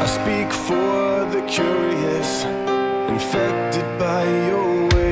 I speak for the curious, infected by your way.